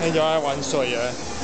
你又爱玩水啊。